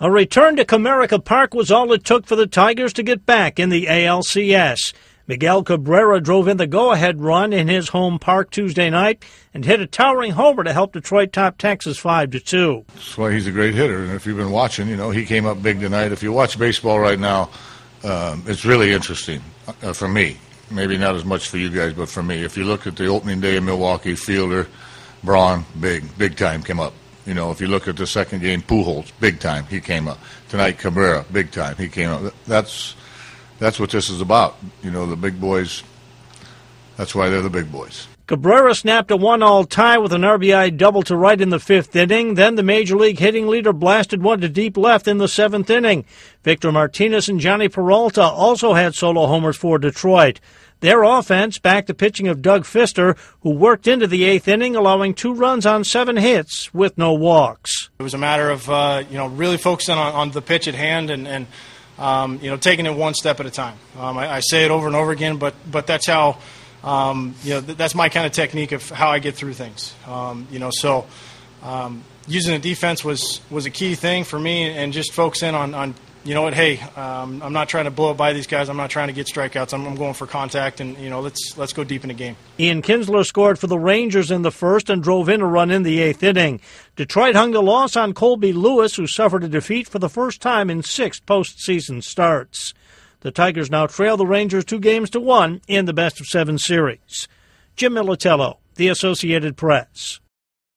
A return to Comerica Park was all it took for the Tigers to get back in the ALCS. Miguel Cabrera drove in the go-ahead run in his home park Tuesday night and hit a towering homer to help Detroit top Texas 5 to 2. That's why he's a great hitter. And if you've been watching, you know, he came up big tonight. If you watch baseball right now, um, it's really interesting uh, for me. Maybe not as much for you guys, but for me. If you look at the opening day in Milwaukee, Fielder, Braun, big, big time came up. You know, if you look at the second game, Pujols, big time, he came up. Tonight, Cabrera, big time, he came up. That's that's what this is about. You know, the big boys. That's why they're the big boys. Cabrera snapped a one-all tie with an RBI double to right in the fifth inning. Then the major league hitting leader blasted one to deep left in the seventh inning. Victor Martinez and Jhonny Peralta also had solo homers for Detroit. Their offense backed the pitching of Doug Fister, who worked into the eighth inning, allowing two runs on seven hits with no walks. It was a matter of uh, you know really focusing on, on, the pitch at hand and, and um, you know taking it one step at a time. Um, I, I, say it over and over again, but but that's how um, you know th- that's my kind of technique of how I get through things. Um, you know, so um, using the defense was was a key thing for me, and just focusing on on you know what? Hey, um, I'm not trying to blow it by these guys. I'm not trying to get strikeouts. I'm, I'm, going for contact, and you know, let's let's go deep in the game. Ian Kinsler scored for the Rangers in the first and drove in a run in the eighth inning. Detroit hung the loss on Colby Lewis, who suffered a defeat for the first time in six postseason starts. The Tigers now trail the Rangers two games to one in the best of seven series. Jim Militello, The Associated Press.